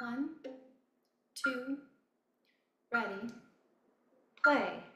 One, two, ready, play.